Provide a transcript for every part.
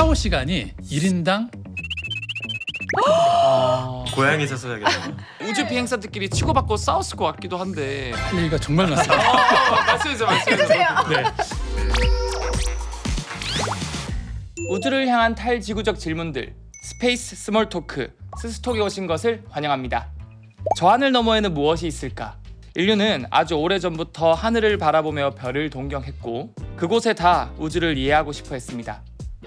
샤워 시간이 1인당 아... 고양이에서 써야겠다. 우주 비행사들끼리 치고받고 싸웠을 것 같기도 한데. 할 얘기가 정말 많습니다. 아, 말씀해주세요, 말씀해주세요. 네. 우주를 향한 탈지구적 질문들 Space Small Talk 스스톡에 오신 것을 환영합니다. 저 하늘 너머에는 무엇이 있을까? 인류는 아주 오래전부터 하늘을 바라보며 별을 동경했고 그곳에 다 우주를 이해하고 싶어 했습니다.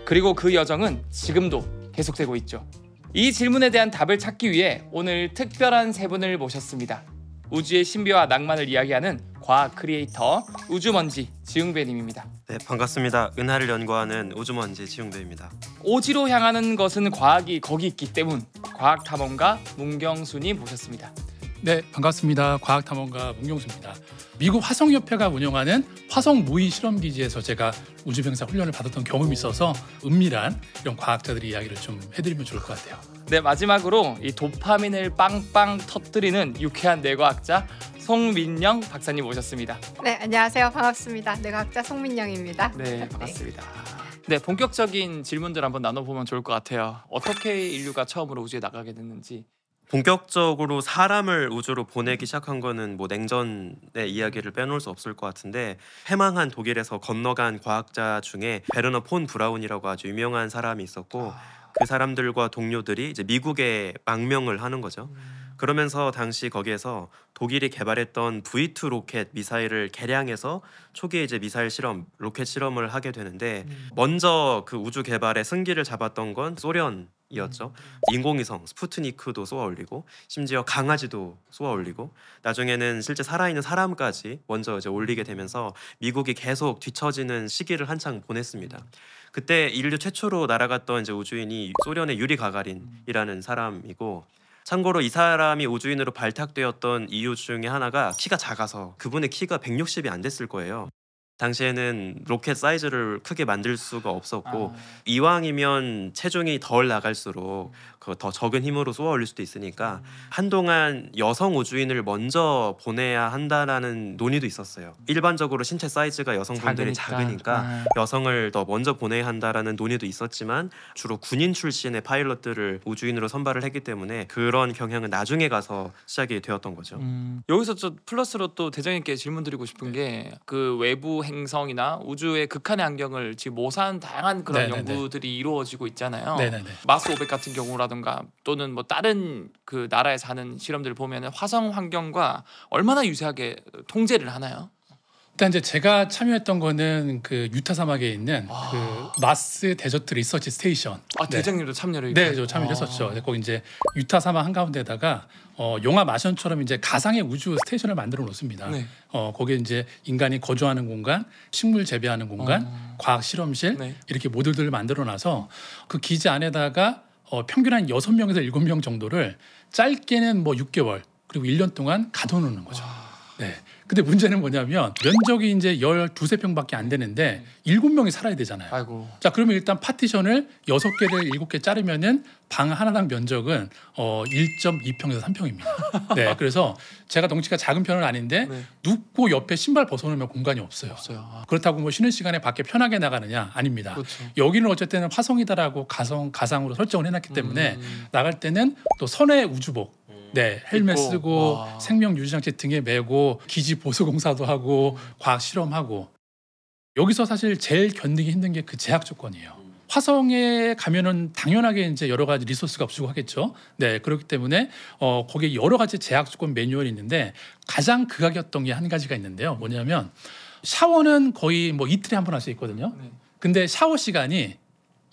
그리고 그 여정은 지금도 계속되고 있죠. 이 질문에 대한 답을 찾기 위해 오늘 특별한 세 분을 모셨습니다. 우주의 신비와 낭만을 이야기하는 과학 크리에이터 우주먼지 지웅배님입니다. 네, 반갑습니다. 은하를 연구하는 우주먼지 지웅배입니다. 오지로 향하는 것은 과학이 거기 있기 때문 과학 탐험가 문경순이 모셨습니다. 네, 반갑습니다. 과학탐험가 문경수입니다. 미국 화성협회가 운영하는 화성 모의 실험기지에서 제가 우주병사 훈련을 받았던 경험이 있어서 은밀한 이런 과학자들의 이야기를 좀 해드리면 좋을 것 같아요. 네 마지막으로 이 도파민을 빵빵 터뜨리는 유쾌한 뇌과학자 송민영 박사님 모셨습니다. 네, 안녕하세요. 반갑습니다. 뇌과학자 송민영입니다. 네 반갑습니다. 네 본격적인 질문들 한번 나눠보면 좋을 것 같아요. 어떻게 인류가 처음으로 우주에 나가게 됐는지. 본격적으로 사람을 우주로 보내기 시작한 거는 뭐 냉전의 이야기를 빼놓을 수 없을 것 같은데 패망한 독일에서 건너간 과학자 중에 베르너 폰 브라운이라고 아주 유명한 사람이 있었고 그 사람들과 동료들이 이제 미국에 망명을 하는 거죠. 그러면서 당시 거기에서 독일이 개발했던 V2 로켓 미사일을 개량해서 초기에 이제 미사일 실험, 로켓 실험을 하게 되는데 먼저 그 우주 개발의 승기를 잡았던 건 소련 이었죠. 인공위성 스푸트니크도 쏘아 올리고 심지어 강아지도 쏘아 올리고 나중에는 실제 살아있는 사람까지 먼저 이제 올리게 되면서 미국이 계속 뒤처지는 시기를 한창 보냈습니다. 그때 인류 최초로 날아갔던 이제 우주인이 소련의 유리 가가린이라는 사람이고 참고로 이 사람이 우주인으로 발탁되었던 이유 중에 하나가 키가 작아서 그분의 키가 160이 안 됐을 거예요. 당시에는 로켓 사이즈를 크게 만들 수가 없었고 아, 이왕이면 체중이 덜 나갈수록 그 더 적은 힘으로 쏘아 올릴 수도 있으니까 한동안 여성 우주인을 먼저 보내야 한다라는 논의도 있었어요. 일반적으로 신체 사이즈가 여성분들이 작으니까, 아, 여성을 더 먼저 보내야 한다라는 논의도 있었지만 주로 군인 출신의 파일럿들을 우주인으로 선발을 했기 때문에 그런 경향은 나중에 가서 시작이 되었던 거죠. 음, 여기서 저 플러스로 또 대장님께 질문 드리고 싶은 게 그 외부 행성이나 우주의 극한의 환경을 지금 모사한 다양한 그런 네네네. 연구들이 이루어지고 있잖아요. 네네네. 마스 500 같은 경우라든가 또는 뭐 다른 그 나라에서 하는 실험들을 보면은 화성 환경과 얼마나 유사하게 통제를 하나요? 일단 이제 제가 참여했던 거는 그 유타 사막에 있는 아. 그 Mars Desert Research Station. 아 네. 대장님도 참여를 네, 저 참여를 아. 했었죠. 근데 거기 이제 유타 사막 한 가운데다가 어, 영화 마션처럼 이제 가상의 우주 station을 만들어 놓습니다. 네. 어, 거기에 이제 인간이 거주하는 공간, 식물 재배하는 공간, 어. 과학 실험실 네. 이렇게 모듈들을 만들어 놔서 그 기지 안에다가 어, 평균 한 여섯 명에서 일곱 명 정도를 짧게는 뭐 6개월 그리고 1년 동안 가둬 놓는 거죠. 네. 근데 문제는 뭐냐면 면적이 이제 12, 평밖에 안 되는데 일곱 명이 살아야 되잖아요. 아이고. 자, 그러면 일단 파티션을 여섯 개를 일곱 개 자르면은 방 하나당 면적은 어 1.2평에서 3평입니다. 네. 그래서 제가 덩치가 작은 편은 아닌데 네. 눕고 옆에 신발 벗어놓으면 공간이 없어요. 없어요. 아, 그렇다고 뭐 쉬는 시간에 밖에 편하게 나가느냐? 아닙니다. 그렇죠. 여기는 어쨌든 화성이다라고 가성 가상으로 설정을 해 놨기 때문에 음. 나갈 때는 또 선의 우주복, 네 헬멧 입고, 쓰고 와. 생명 유지장치 등에 메고 기지 보수 공사도 하고 과학 실험하고 여기서 사실 제일 견디기 힘든 게 그 제약 조건이에요. 화성에 가면은 당연하게 이제 여러 가지 리소스가 부족하겠죠. 네 그렇기 때문에 어 거기에 여러 가지 제약 조건 매뉴얼이 있는데 가장 극악이었던 게 한 가지가 있는데요. 뭐냐면 샤워는 거의 뭐 이틀에 한 번 할 수 있거든요. 네. 근데 샤워 시간이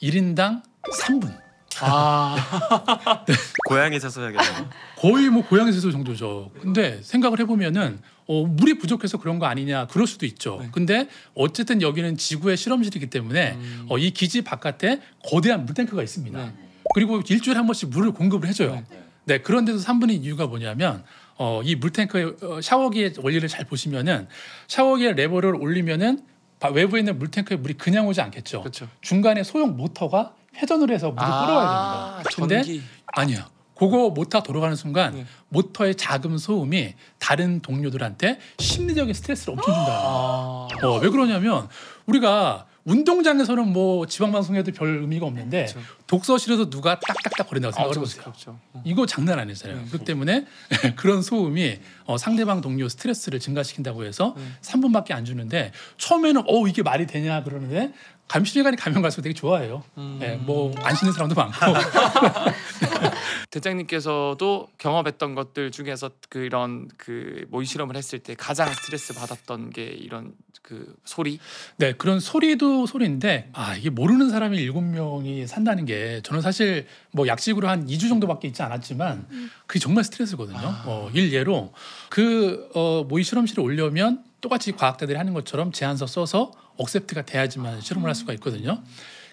1인당 3분. 아, 고양이에서 써야겠다. 거의 뭐 고양이 세수 정도죠. 근데 생각을 해보면은 어, 물이 부족해서 그런 거 아니냐 그럴 수도 있죠. 네. 근데 어쨌든 여기는 지구의 실험실이기 때문에 음. 어, 이 기지 바깥에 거대한 물탱크가 있습니다. 네. 그리고 일주일에 한 번씩 물을 공급을 해줘요. 네. 네, 그런데도 3분의 이유가 뭐냐면 어, 이 물탱크의 어, 샤워기의 원리를 잘 보시면은 샤워기의 레버를 올리면은 바- 외부에 있는 물탱크에 물이 그냥 오지 않겠죠. 그렇죠. 중간에 소형 모터가 회전을 해서 물을 끌어와야 아, 됩니다. 근데 전기. 아니요. 그거 모터 돌아가는 순간 네. 모터의 작은 소음이 다른 동료들한테 심리적인 스트레스를 엄청 준다. 아, 어, 왜 그러냐면 우리가 운동장에서는 뭐 지방 방송에도 별 의미가 없는데 그렇죠. 독서실에서 누가 딱딱딱 거린다고 생각을 해보세요. 그렇죠. 이거 장난 아니잖아요. 네. 그렇기 때문에 그런 소음이 어, 상대방 동료 스트레스를 증가시킨다고 해서 네. 3분밖에 안 주는데 처음에는 어 이게 말이 되냐 그러는데 감시시간이 가면 갈수록 되게 좋아해요. 음. 예, 뭐안 쉬는 사람도 많고 대장님께서도 경험했던 것들 중에서 그런 그 모의 실험을 했을 때 가장 스트레스 받았던 게 이런 그 소리. 네 그런 소리도 소리인데 아 이게 모르는 사람이 일곱 명이 산다는 게 저는 사실 뭐 약식으로 한 2주 정도밖에 있지 않았지만 그게 정말 스트레스거든요. 아. 어, 일예로 그 어, 모의 실험실에 오려면 똑같이 과학자들이 하는 것처럼 제안서 써서 억셉트가 돼야지만 실험을 할 수가 있거든요.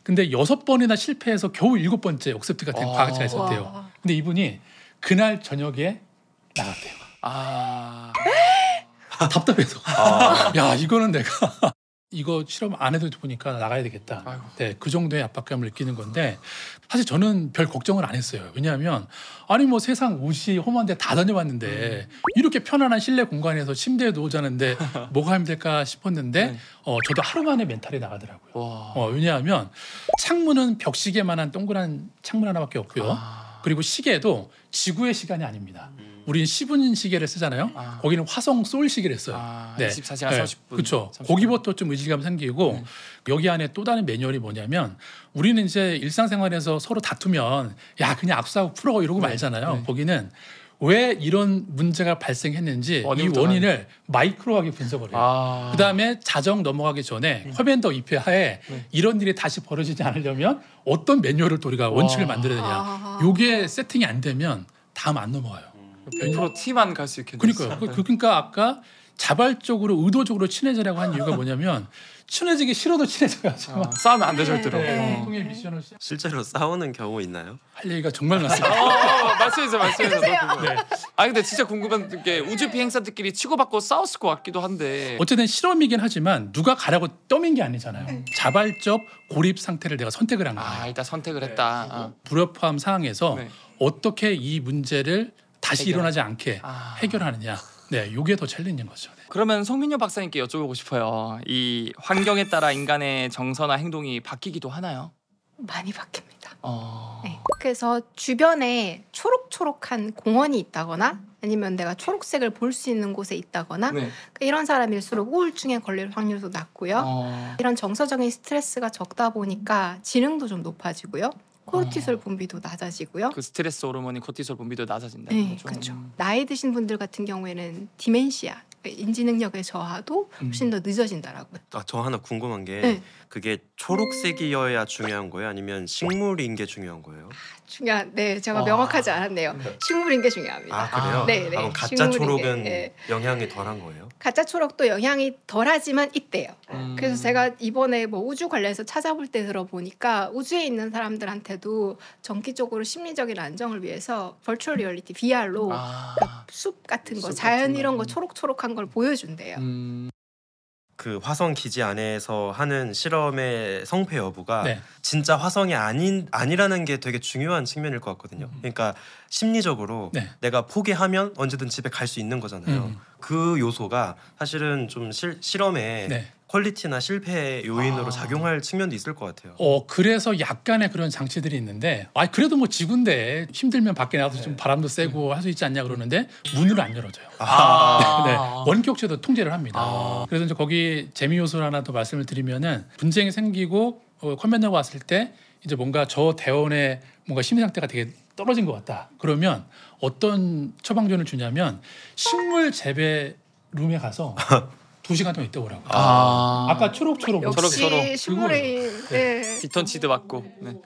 근데 여섯 번이나 실패해서 겨우 일곱 번째 억셉트가 된 아. 과학자가 있었대요. 와. 근데 이분이 그날 저녁에 나갔대요. 아. 답답해서. 야 이거는 내가 이거 실험 안 해도 보니까 나가야 되겠다. 아이고. 네, 그 정도의 압박감을 느끼는 건데 사실 저는 별 걱정을 안 했어요. 왜냐하면 아니 뭐 세상 옷이 험한데 다 다녀봤는데 이렇게 편안한 실내 공간에서 침대에 누워 자는데 뭐가 힘들까 싶었는데 네. 어, 저도 하루 만에 멘탈이 나가더라고요. 와. 어, 왜냐하면 창문은 벽시계만한 동그란 창문 하나밖에 없고요. 아. 그리고 시계도 지구의 시간이 아닙니다. 우리는 10분 시계를 쓰잖아요. 아. 거기는 화성 솔 시계를 써요. 아, 네. 24시간 네, 30분. 그렇죠. 30분. 거기부터 좀 의지감 생기고 네. 여기 안에 또 다른 매뉴얼이 뭐냐면 우리는 이제 일상생활에서 서로 다투면 야 그냥 악수하고 풀어 이러고 네. 말잖아요. 네. 거기는 왜 이런 문제가 발생했는지 이 원인을 micro하게 분석을 해요. 아. 그다음에 자정 넘어가기 전에 commander 입회 하에 네. 이런 일이 다시 벌어지지 않으려면 어떤 매뉴얼을 또 우리가 원칙을 와. 만들어야 되냐. 아. 요게 세팅이 안 되면 다음 안 넘어가요. 100% T만 갈 수 있겠네요. 그러니까요. 그- 그러니까 아까 자발적으로 의도적으로 친해지라고 한 이유가 뭐냐면 친해지기 싫어도 친해져야지. 아, 싸우면 안 돼 절대로. 네, 어. 공통의 미션을 시- 실제로 싸우는 경우 있나요? 할 얘기가 정말 많습니다. 어, 말씀해주세요, 말씀해주세요. 네. 아 근데 진짜 궁금한 게 우주 비행사들끼리 치고받고 싸웠을 것 같기도 한데. 어쨌든 실험이긴 하지만 누가 가라고 떠민 게 아니잖아요. 자발적 고립 상태를 내가 선택을 한 거예요. 아 일단 선택을 했다. 아. 불협화음 상황에서 네. 어떻게 이 문제를 다시 해결. 일어나지 않게 아. 해결하느냐. 네, 요게 더 챌린지인 거죠. 네. 그러면 송민효 박사님께 여쭤보고 싶어요. 이 환경에 따라 인간의 정서나 행동이 바뀌기도 하나요? 많이 바뀝니다. 어. 네. 그래서 주변에 초록초록한 공원이 있다거나 아니면 내가 초록색을 볼 수 있는 곳에 있다거나 네. 그러니까 이런 사람일수록 우울증에 걸릴 확률도 낮고요. 어. 이런 정서적인 스트레스가 적다 보니까 지능도 좀 높아지고요. 코르티솔 분비도 낮아지고요. 그 스트레스 호르몬이 코티솔 분비도 낮아진다. 네, 그렇죠. 나이 드신 분들 같은 경우에는 dementia, 인지 능력의 저하도 훨씬 더 늦어진다라고요. 아, 저 하나 궁금한 게 네. 그게 초록색이어야 중요한 거예요? 아니면 식물인 게 중요한 거예요? 중요한, 네, 제가 와. 명확하지 않았네요. 네. 식물인 게 중요합니다. 아 그래요? 아, 네, 네. 그럼 가짜 식물인 게, 초록은 네. 영향이 덜한 거예요? 가짜 초록도 영향이 덜하지만 있대요. 음. 그래서 제가 이번에 뭐 우주 관련해서 찾아볼 때 들어보니까 우주에 있는 사람들한테도 정기적으로 심리적인 안정을 위해서 virtual reality VR로 아. 숲 같은 거, 숲 자연 같은 이런 거. 거 초록초록한 걸 보여준대요. 음. 그 화성 기지 안에서 하는 실험의 성패 여부가 네. 진짜 화성이 아닌 아니라는 게 되게 중요한 측면일 것 같거든요. 그러니까 심리적으로 네. 내가 포기하면 언제든 집에 갈 수 있는 거잖아요. 음. 그 요소가 사실은 좀 실, 실험의 네. 퀄리티나 실패 요인으로 아. 작용할 측면도 있을 것 같아요. 어 그래서 약간의 그런 장치들이 있는데 아 그래도 뭐 지구인데 힘들면 밖에 나가서 좀 바람도 쐬고 할수 있지 않냐 그러는데 문을 안 열어줘요. 아. 네, 원격체도 통제를 합니다. 아. 그래서 이제 거기 재미 요소를 하나 더 말씀을 드리면은 분쟁이 생기고 어, commander가 왔을 때 이제 뭔가 저 대원의 뭔가 심리 상태가 되게 떨어진 것 같다. 그러면 어떤 처방전을 주냐면 식물 재배 룸에 가서 두 시간 동안 있다 오라고. 아. 아까 초록초록 초록, 역시 초록. 식물의 네. 피톤치드 맞고. 네.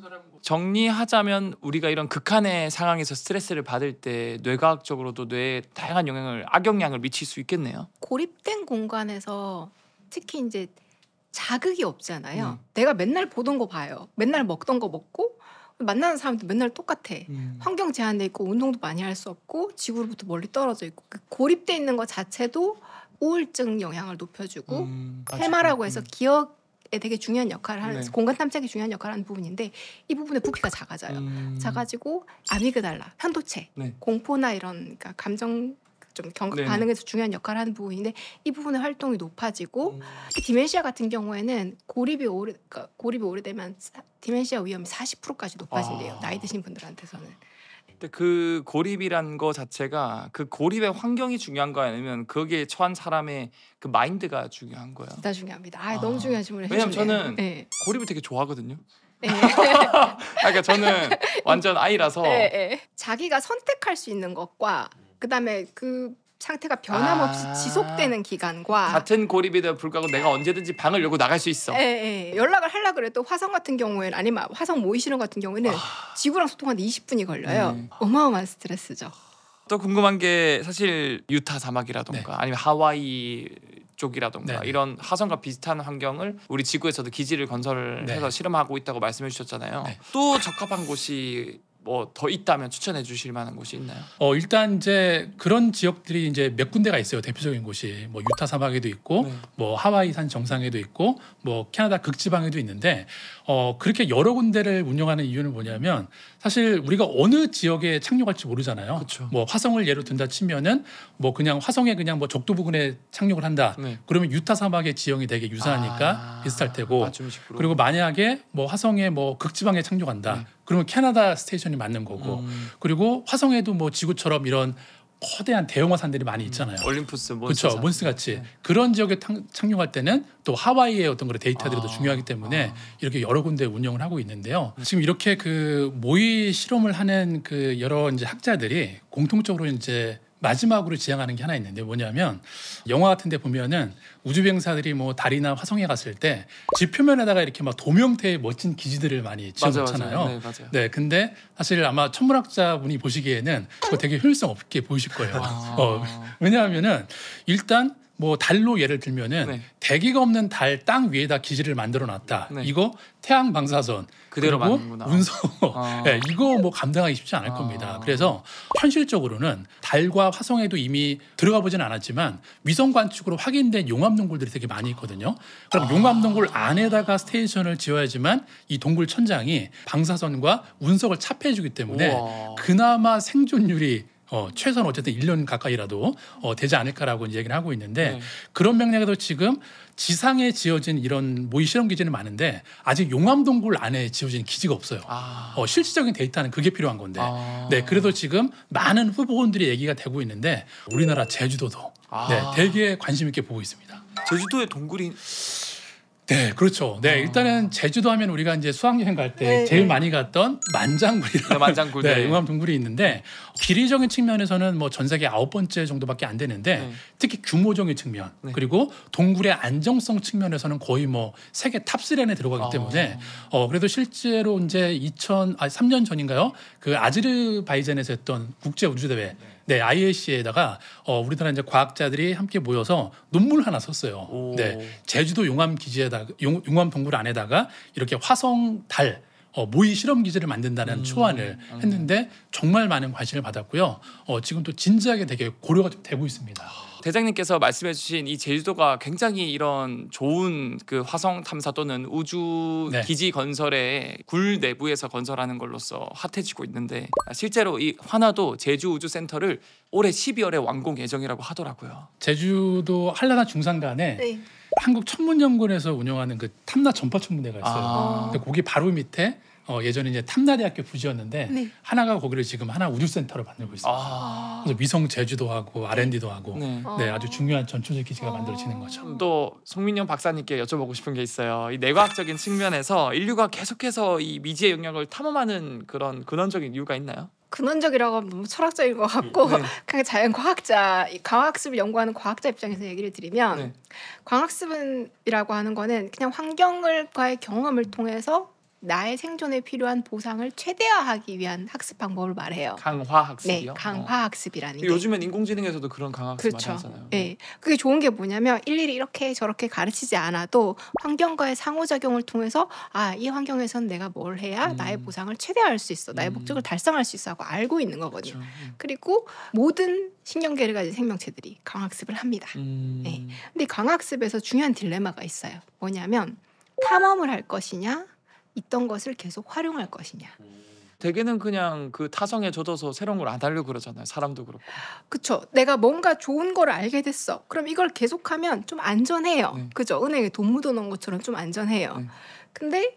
사람은 뭐- 정리하자면 우리가 이런 극한의 상황에서 스트레스를 받을 때 뇌과학적으로도 뇌에 다양한 영향을 악영향을 미칠 수 있겠네요. 고립된 공간에서 특히 이제 자극이 없잖아요. 음. 내가 맨날 보던 거 봐요. 맨날 먹던 거 먹고 만나는 사람도 맨날 똑같아. 환경 제한돼 있고 운동도 많이 할 수 없고 지구로부터 멀리 떨어져 있고 그 고립돼 있는 것 자체도 우울증 영향을 높여주고 음. 해마라고 해서 기억 에 되게 중요한 역할을 하는 네. 공간 탐색에 중요한 역할을 하는 부분인데 이 부분에 부피가 작아져요. 음. 작아지고 amygdala, 편도체, 네. 공포나 이런 그러니까 감정 좀 경각. 반응에서 중요한 역할을 하는 부분인데 이 부분의 활동이 높아지고 음. 디멘시아 같은 경우에는 고립이 오래 그러니까 고립이 오래되면 사- 디멘시아 위험이 40%까지 높아진대요. 아. 나이 드신 분들한테서는. 근데 그 고립이란 거 자체가 그 고립의 환경이 중요한 거 아니면 거기에 처한 사람의 그 마인드가 중요한 거예요. 진짜 중요합니다. 아, 아. 너무 중요한 질문을 왜냐면 해주네요. 저는 네. 고립을 되게 좋아하거든요. 네. 아, 그러니까 저는 완전 아이라서 네, 네. 자기가 선택할 수 있는 것과 그다음에 그 상태가 변함없이 아. 지속되는 기간과 같은 고립에도 불구하고 내가 언제든지 방을 열고 나갈 수 있어. 예, 예. 연락을 하려 그래도 화성 같은 경우에는 아니면 화성 모의 실험 같은 경우에는 지구랑 소통하는데 20분이 걸려요. 아. 네. 어마어마한 스트레스죠. 또 궁금한 게 사실 유타 사막이라던가 네. 아니면 하와이 쪽이라던가 네. 이런 화성과 비슷한 환경을 우리 지구에서도 기지를 건설해서 네. 실험하고 있다고 말씀해 주셨잖아요. 네. 또 적합한 곳이 뭐 더 있다면 추천해 주실 만한 곳이 있나요? 어 일단 이제 그런 지역들이 이제 몇 군데가 있어요. 대표적인 곳이 뭐 유타 사막에도 있고 네. 뭐 하와이 산 정상에도 있고 뭐 캐나다 극지방에도 있는데 어 그렇게 여러 군데를 운영하는 이유는 뭐냐면 사실 우리가 어느 지역에 착륙할지 모르잖아요. 그쵸. 뭐 화성을 예로 든다 치면은 뭐 그냥 화성에 그냥 뭐 적도 부근에 착륙을 한다. 네. 그러면 유타 사막의 지형이 되게 유사하니까 아, 비슷할 테고. 그리고 만약에 뭐 화성에 뭐 극지방에 착륙한다. 네. 그러면 캐나다 station이 맞는 거고 음, 그리고 화성에도 뭐 지구처럼 이런 거대한 대형 화 산들이 많이 있잖아요. 올림푸스 몬스 그렇죠, 산. 몬스 같이 네. 그런 지역에 탕- 착륙할 때는 또 하와이의 어떤 그런 데이터들이 더 아, 중요하기 때문에 아. 이렇게 여러 군데 운영을 하고 있는데요. 지금 이렇게 그 모의 실험을 하는 그 여러 이제 학자들이 공통적으로 이제 마지막으로 지향하는 게 하나 있는데 뭐냐면 영화 같은 데 보면은 우주 비행사들이 뭐 달이나 화성에 갔을 때 지 표면에다가 이렇게 막 도명태의 멋진 기지들을 많이 지어 맞아요, 놓잖아요. 맞아요. 네. 네, 근데 사실 아마 천문학자 분이 보시기에는 그거 되게 효율성 없게 보이실 거예요. 아. 어, 왜냐하면은 일단 뭐 달로 예를 들면은 네. 대기가 없는 달 땅 위에다 기지를 만들어 놨다. 네. 이거 태양 방사선 그대로 맞는구나. 운송 아. 네, 이거 뭐 감당하기 쉽지 않을 아. 겁니다. 그래서 현실적으로는 달과 화성에도 이미 들어가 보진 않았지만 위성 관측으로 확인된 용암 동굴들이 되게 많이 있거든요. 그럼 아. 용암 동굴 안에다가 스테이션을 지어야지만 이 동굴 천장이 방사선과 운석을 차폐해주기 때문에 우와. 그나마 생존율이 어, 최소한 어쨌든 1년 가까이라도 어, 되지 않을까라고 이제 얘기를 하고 있는데 네. 그런 맥락에도 지금 지상에 지어진 이런 모의 실험 기지는 많은데 아직 용암 동굴 안에 지어진 기지가 없어요. 아. 어, 실질적인 데이터는 그게 필요한 건데. 아. 네, 그래도 지금 많은 후보군들이 얘기가 되고 있는데 우리나라 제주도도 아. 네, 되게 관심 있게 보고 있습니다. 제주도에 동굴이 네, 그렇죠. 네, 일단은 제주도 하면 우리가 이제 수학여행 갈때 네, 제일 네. 많이 갔던 만장굴이라는 네, 만장굴. 네, 네. 용암 동굴이 있는데 길이적인 측면에서는 뭐 전 세계 아홉 번째 정도밖에 안 되는데 네. 특히 규모적인 측면 네. 그리고 동굴의 안정성 측면에서는 거의 뭐 세계 top3 안에 들어가기 아. 때문에 어 그래도 실제로 이제 2000 아, 3년 전인가요? 그 아제르바이잔에서 했던 국제 우주 대회 네, IAC에다가 어, 우리나라 이제 과학자들이 함께 모여서 논문 하나 썼어요. 오. 네, 제주도 용암 기지에다가 용, 용암 동굴 안에다가 이렇게 화성 달 어, 모의 실험 기지를 만든다는 음, 초안을 음. 했는데 정말 많은 관심을 받았고요. 어, 지금 또 진지하게 되게 고려가 좀 되고 있습니다. 대장님께서 말씀해주신 이 제주도가 굉장히 이런 좋은 그 화성 탐사 또는 우주 네. 기지 건설에 굴 내부에서 건설하는 걸로서 핫해지고 있는데 아, 실제로 이 한화도 제주 우주 센터를 올해 12월에 완공 예정이라고 하더라고요. 제주도 한라산 중산간에 네. 한국 천문연구원에서 운영하는 그 탐나 전파 천문대가 있어요. 아. 근데 거기 바로 밑에 어, 예전에 이제 탐나대학교 부지였는데 네. 하나가 거기를 지금 하나 우주센터로 만들고 있어요. 아, 아. 그래서 위성 제주도 하고 R&D도 하고 네. 어. 네 아주 중요한 전초적 기지가 어. 만들어지는 거죠. 또 송민영 박사님께 여쭤보고 싶은 게 있어요. 이 내과학적인 측면에서 인류가 계속해서 이 미지의 영역을 탐험하는 그런 근원적인 이유가 있나요? 근원적이라고 하면 너무 철학적인 것 같고 네. 그냥 자연 과학자, 이 과학습을 연구하는 과학자 입장에서 얘기를 드리면 네. 과학습이라고 하는 거는 그냥 환경을과의 경험을 통해서 나의 생존에 필요한 보상을 최대화하기 위한 학습 방법을 말해요. 강화 네, 학습이요. 강화 학습이라는 어. 게. 요즘엔 인공지능에서도 그런 강화 학습 그렇죠. 많이 하잖아요. 예. 그게 좋은 게 뭐냐면 일일이 이렇게 저렇게 가르치지 않아도 환경과의 상호작용을 통해서 아, 이 환경에선 내가 뭘 해야 음. 나의 보상을 최대화할 수 있어. 나의 음. 목적을 달성할 수 있어 하고 알고 있는 거거든요. 그렇죠. 음. 그리고 모든 신경계를 가진 생명체들이 강학습을 합니다. 음. 네. 근데 강학습에서 중요한 딜레마가 있어요. 뭐냐면 탐험을 할 것이냐, 있던 것을 계속 활용할 것이냐. 대개는 그냥 그 타성에 젖어서 새로운 걸 안 하려고 그러잖아요. 사람도 그렇고. 그쵸. 내가 뭔가 좋은 거를 알게 됐어. 그럼 이걸 계속하면 좀 안전해요. 네. 그죠. 은행에 돈 묻어놓은 것처럼 좀 안전해요. 네. 근데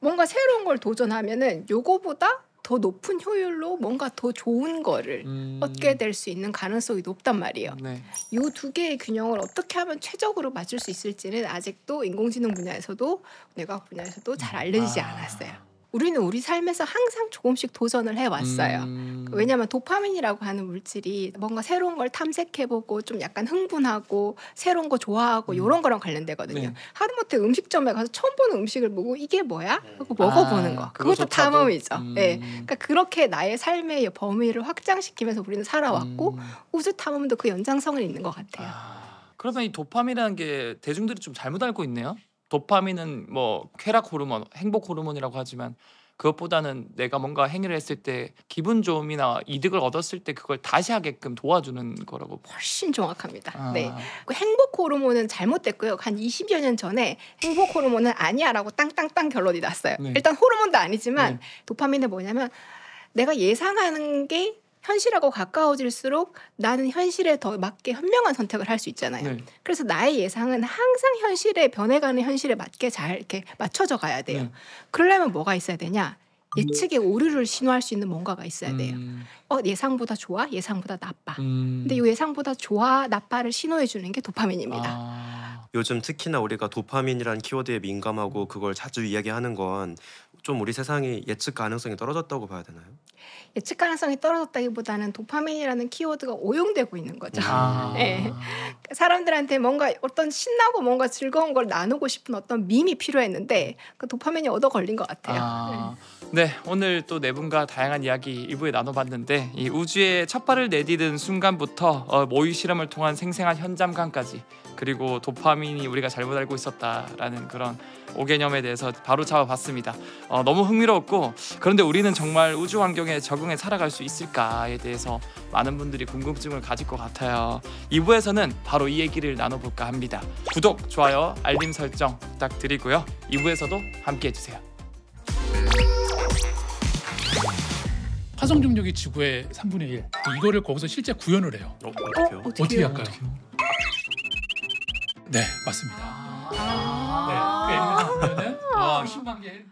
뭔가 새로운 걸 도전하면은 요거보다 더 높은 효율로 뭔가 더 좋은 거를 음. 얻게 될 수 있는 가능성이 높단 말이에요. 네. 이두 개의 균형을 어떻게 하면 최적으로 맞출 수 있을지는 아직도 인공지능 분야에서도 뇌과학 분야에서도 잘 알려지지 아. 않았어요. 우리는 우리 삶에서 항상 조금씩 도전을 해왔어요. 음. 왜냐하면 도파민이라고 하는 물질이 뭔가 새로운 걸 탐색해보고 좀 약간 흥분하고 새로운 거 좋아하고 음. 이런 거랑 관련되거든요. 네. 하루못해 음식점에 가서 처음 보는 음식을 보고 이게 뭐야? 하고 먹어보는 아, 거. 그것도? 탐험이죠. 음. 네. 그러니까 그렇게 나의 삶의 범위를 확장시키면서 우리는 살아왔고 음. 우주 탐험도 그 연장성을 있는 것 같아요. 아, 그러면 이 도파민이라는 게 대중들이 좀 잘못 알고 있네요. 도파민은 뭐 쾌락 호르몬, 행복 호르몬이라고 하지만 그것보다는 내가 뭔가 행위를 했을 때 기분 좋음이나 이득을 얻었을 때 그걸 다시 하게끔 도와주는 거라고. 훨씬 정확합니다. 아, 네. 그 행복 호르몬은 잘못됐고요. 한 20여 년 전에 행복 호르몬은 아니야라고 땅땅땅 결론이 났어요. 네. 일단 호르몬도 아니지만 네. 도파민은 뭐냐면 내가 예상하는 게 현실하고 가까워질수록 나는 현실에 더 맞게 현명한 선택을 할 수 있잖아요. 네. 그래서 나의 예상은 항상 현실에 변해가는 현실에 맞게 잘 이렇게 맞춰져 가야 돼요. 네. 그러려면 뭐가 있어야 되냐? 예측의 오류를 신호할 수 있는 뭔가가 있어야 돼요. 음, 어 예상보다 좋아, 예상보다 나빠. 음. 근데 이 예상보다 좋아, 나빠를 신호해 주는 게 도파민입니다. 아, 요즘 특히나 우리가 도파민이라는 키워드에 민감하고 그걸 자주 이야기하는 건 좀 우리 세상이 예측 가능성이 떨어졌다고 봐야 되나요? 예측 가능성이 떨어졌다기보다는 도파민이라는 키워드가 오용되고 있는 거죠. 아. 네. 사람들한테 뭔가 어떤 신나고 뭔가 즐거운 걸 나누고 싶은 어떤 밈이 필요했는데 그 도파민이 얻어 걸린 것 같아요. 아, 네 오늘 또 네 분과 다양한 이야기 2부에 나눠봤는데 이 우주에 첫 발을 내디딘 순간부터 어, 모의 실험을 통한 생생한 현장감까지 그리고 도파민이 우리가 잘못 알고 있었다라는 그런 오개념에 대해서 바로 잡아봤습니다. 어, 너무 흥미로웠고 그런데 우리는 정말 우주 환경에 적응해 살아갈 수 있을까에 대해서 많은 분들이 궁금증을 가질 것 같아요. 2부에서는 바로 이 얘기를 나눠볼까 합니다. 구독, 좋아요, 알림 설정 부탁드리고요. 2부에서도 함께 해 주세요. 화성 중력이 지구의 3분의 1. 이거를 거기서 실제 구현을 해요. 어, 어? 어떻게요? 어떻게 어떻게요? 할까요? 네, 맞습니다. 아. 네, 그 애니메이션 보면은 와. 수십만 개